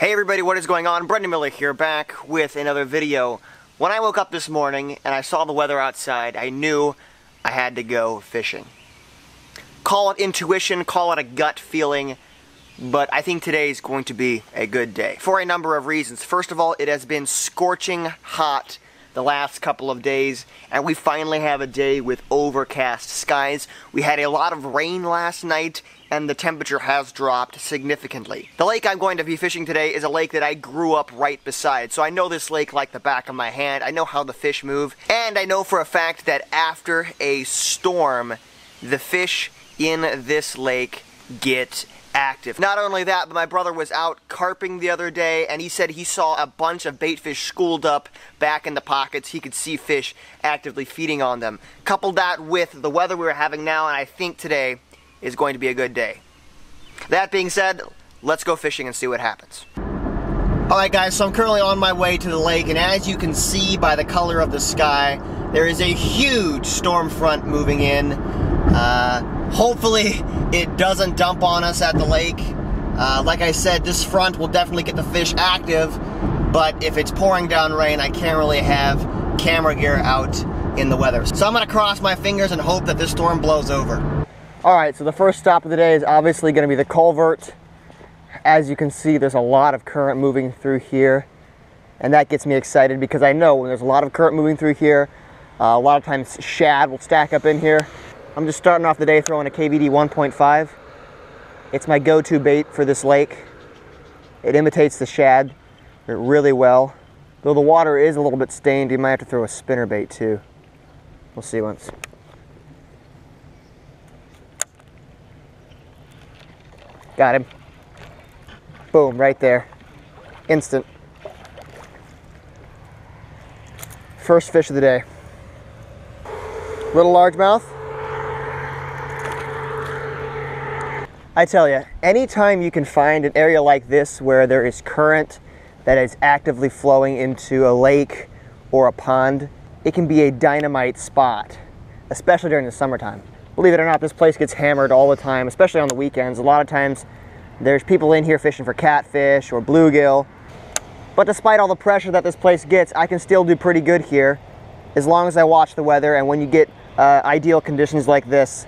Hey everybody, what is going on? Brendan Miller here, back with another video. When I woke up this morning and I saw the weather outside, I knew I had to go fishing. Call it intuition, call it a gut feeling, but I think today is going to be a good day for a number of reasons. First of all, it has been scorching hot the last couple of days, and we finally have a day with overcast skies. We had a lot of rain last night, and the temperature has dropped significantly. The lake I'm going to be fishing today is a lake that I grew up right beside, so I know this lake like the back of my hand. I know how the fish move, and I know for a fact that after a storm, the fish in this lake get active. Not only that, but my brother was out carping the other day and he said he saw a bunch of baitfish schooled up back in the pockets. He could see fish actively feeding on them. Couple that with the weather we're having now and I think today is going to be a good day. That being said, let's go fishing and see what happens. Alright guys, so I'm currently on my way to the lake and as you can see by the color of the sky, there is a huge storm front moving in. Uh, Hopefully it doesn't dump on us at the lake. Uh, like I said, this front will definitely get the fish active, but if it's pouring down rain, I can't really have camera gear out in the weather. So I'm gonna cross my fingers and hope that this storm blows over. All right, so the first stop of the day is obviously gonna be the culvert. As you can see, there's a lot of current moving through here, and that gets me excited because I know when there's a lot of current moving through here, uh, a lot of times shad will stack up in here, I'm just starting off the day throwing a KVD 1.5. It's my go-to bait for this lake. It imitates the shad really well. Though the water is a little bit stained, you might have to throw a spinner bait too. We'll see once. Got him. Boom, right there. Instant. First fish of the day. Little largemouth. I tell you, anytime you can find an area like this where there is current that is actively flowing into a lake or a pond, it can be a dynamite spot, especially during the summertime. Believe it or not, this place gets hammered all the time, especially on the weekends. A lot of times there's people in here fishing for catfish or bluegill. But despite all the pressure that this place gets, I can still do pretty good here as long as I watch the weather and when you get uh, ideal conditions like this,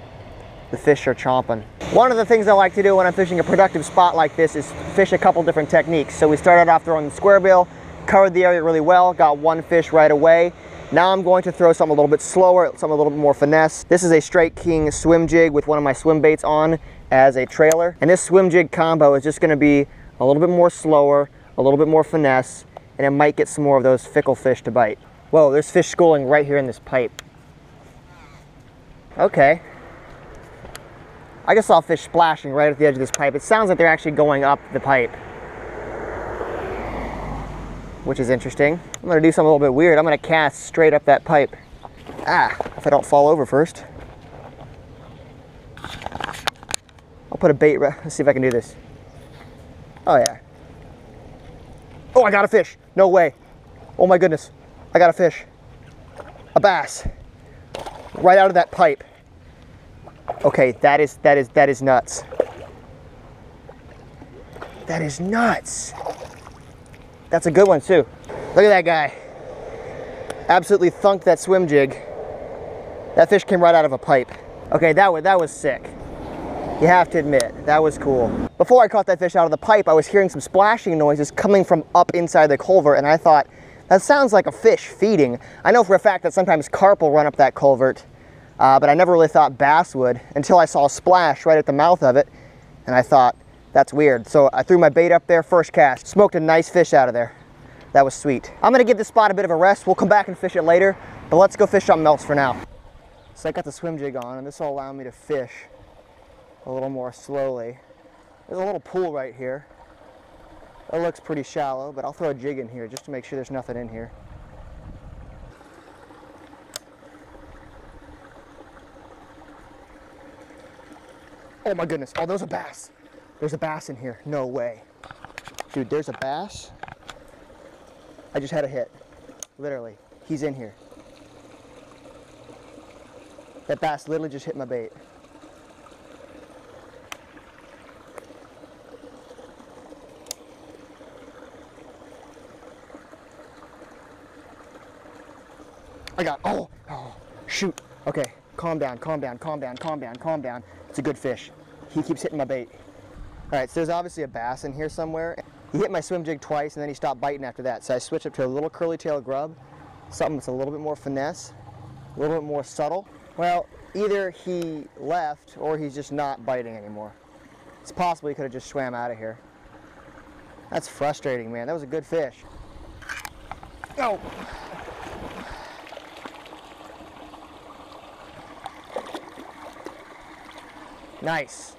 the fish are chomping. One of the things I like to do when I'm fishing a productive spot like this is fish a couple different techniques. So we started off throwing the square bill, covered the area really well, got one fish right away. Now I'm going to throw something a little bit slower, something a little bit more finesse. This is a Strike King swim jig with one of my swim baits on as a trailer. And this swim jig combo is just gonna be a little bit more slower, a little bit more finesse, and it might get some more of those fickle fish to bite. Whoa, there's fish schooling right here in this pipe. Okay, I just saw fish splashing right at the edge of this pipe. It sounds like they're actually going up the pipe, which is interesting. I'm gonna do something a little bit weird. I'm gonna cast straight up that pipe. Ah, if I don't fall over first. I'll put a bait, let's see if I can do this. Oh yeah. Oh, I got a fish. No way. Oh my goodness. I got a fish. A bass. Right out of that pipe. Okay, that is that is that is nuts. That is nuts. That's a good one too. Look at that guy. Absolutely thunked that swim jig. That fish came right out of a pipe. Okay, that was that was sick. You have to admit, that was cool. Before I caught that fish out of the pipe, I was hearing some splashing noises coming from up inside the culvert, and I thought, that sounds like a fish feeding. I know for a fact that sometimes carp will run up that culvert, uh, but I never really thought bass would until I saw a splash right at the mouth of it, and I thought, that's weird. So I threw my bait up there, first cast, smoked a nice fish out of there. That was sweet. I'm gonna give this spot a bit of a rest. We'll come back and fish it later, but let's go fish something else for now. So I got the swim jig on, and this will allow me to fish a little more slowly. There's a little pool right here. It looks pretty shallow, but I'll throw a jig in here just to make sure there's nothing in here. Oh my goodness. Oh, there's a bass. There's a bass in here. No way. Dude, there's a bass. I just had a hit. Literally. He's in here. That bass literally just hit my bait. I got, oh, oh, shoot. Okay, calm down, calm down, calm down, calm down, calm down. It's a good fish. He keeps hitting my bait. All right, so there's obviously a bass in here somewhere. He hit my swim jig twice and then he stopped biting after that. So I switched up to a little curly tail grub, something that's a little bit more finesse, a little bit more subtle. Well, either he left or he's just not biting anymore. It's possible he could have just swam out of here. That's frustrating, man. That was a good fish. Oh. Nice.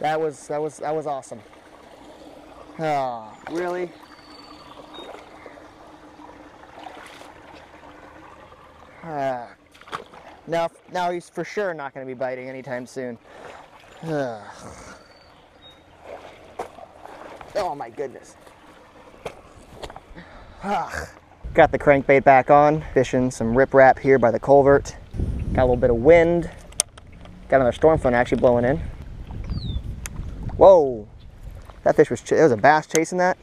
That was that was that was awesome. Oh, really? Uh, now, now he's for sure not going to be biting anytime soon. Uh. Oh my goodness. Ah. Got the crankbait back on, fishing some riprap here by the culvert. Got a little bit of wind. Got another storm front actually blowing in. Whoa, that fish was, there was a bass chasing that.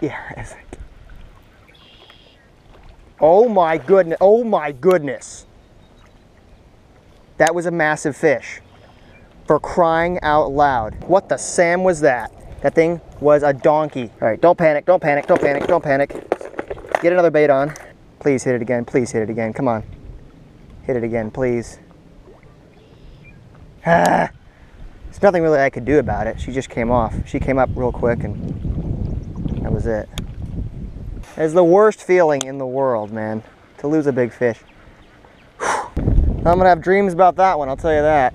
Yeah, Oh my goodness, oh my goodness. That was a massive fish. For crying out loud. What the Sam was that? That thing was a donkey. All right, don't panic, don't panic, don't panic, don't panic. Get another bait on. Please hit it again, please hit it again, come on. Hit it again, please. Ah, there's nothing really I could do about it. She just came off. She came up real quick and that was it. It's the worst feeling in the world, man, to lose a big fish. I'm gonna have dreams about that one, I'll tell you that.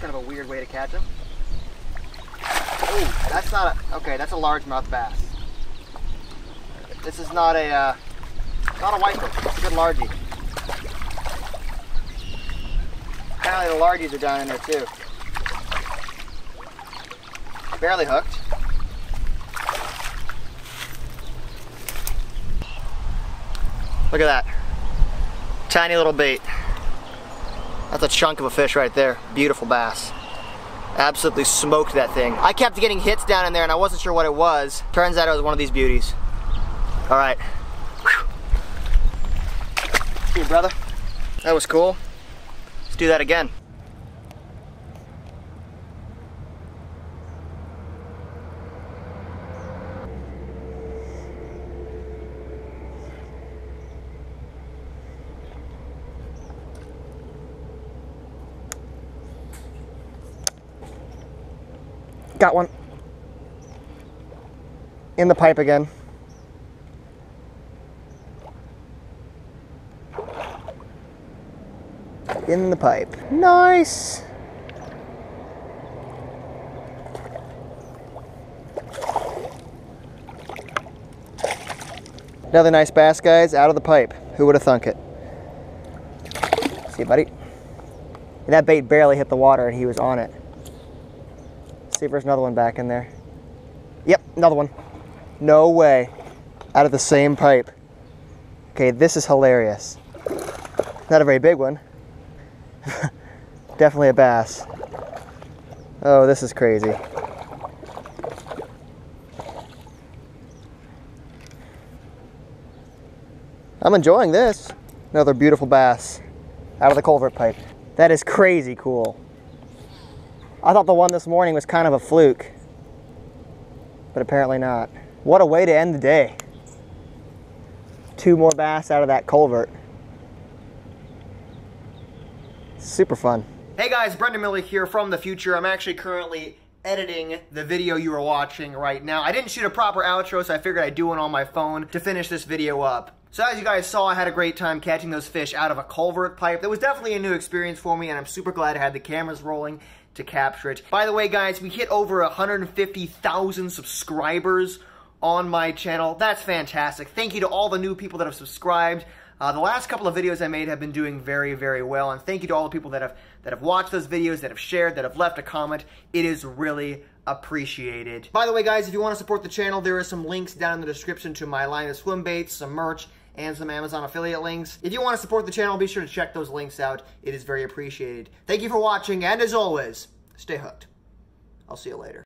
kind of a weird way to catch them. That's not a, okay, that's a largemouth bass. This is not a, uh, not a hook, it's a good largie. Apparently the largies are down in there too. Barely hooked. Look at that. Tiny little bait. That's a chunk of a fish right there. Beautiful bass. Absolutely smoked that thing. I kept getting hits down in there and I wasn't sure what it was. Turns out it was one of these beauties. All right. Hey, brother. That was cool. Let's do that again. Got one. In the pipe again. In the pipe. Nice. Another nice bass, guys, out of the pipe. Who would have thunk it? See, buddy? And that bait barely hit the water and he was on it. See if there's another one back in there. Yep, another one. No way. Out of the same pipe. Okay, this is hilarious. Not a very big one. Definitely a bass. Oh, this is crazy. I'm enjoying this. Another beautiful bass out of the culvert pipe. That is crazy cool. I thought the one this morning was kind of a fluke, but apparently not. What a way to end the day. Two more bass out of that culvert. Super fun. Hey guys, Brendan Miller here from the future. I'm actually currently editing the video you are watching right now. I didn't shoot a proper outro, so I figured I'd do one on my phone to finish this video up. So as you guys saw, I had a great time catching those fish out of a culvert pipe. That was definitely a new experience for me, and I'm super glad I had the cameras rolling to capture it. By the way, guys, we hit over 150,000 subscribers on my channel. That's fantastic. Thank you to all the new people that have subscribed. Uh, the last couple of videos I made have been doing very, very well, and thank you to all the people that have that have watched those videos, that have shared, that have left a comment. It is really appreciated. By the way, guys, if you want to support the channel, there are some links down in the description to my line of swim baits, some merch, and some Amazon affiliate links. If you want to support the channel, be sure to check those links out. It is very appreciated. Thank you for watching, and as always, stay hooked. I'll see you later.